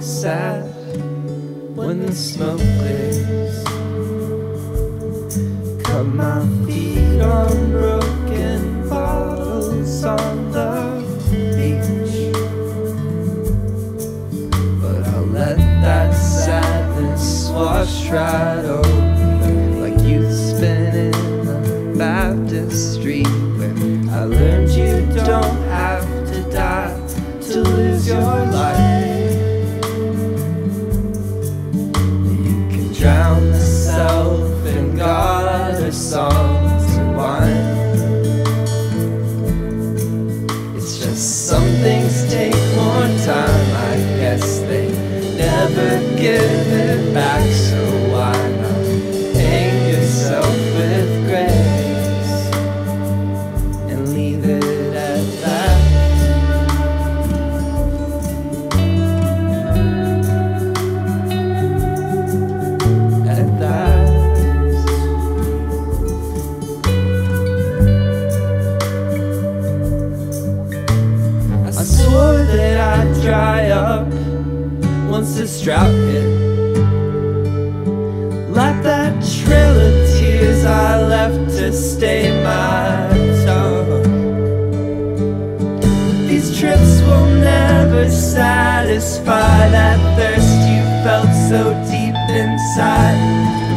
sad when the smoke clears. Cut my feet on broken bottles on the beach. But I'll let that sadness wash right over like youth spinning the Baptist songs wine. It's just some things take more time. I guess they never give dry up once this drought hit. Like that trail of tears I left to stay my tongue. These trips will never satisfy that thirst you felt so deep inside.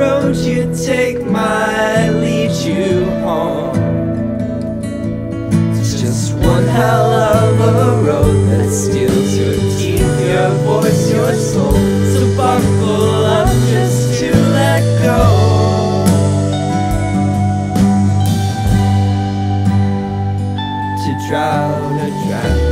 Road you take might lead you home. It's just one hell of a road that steals your teeth, your voice, your soul. So buckle up just to let go. To drown or drown.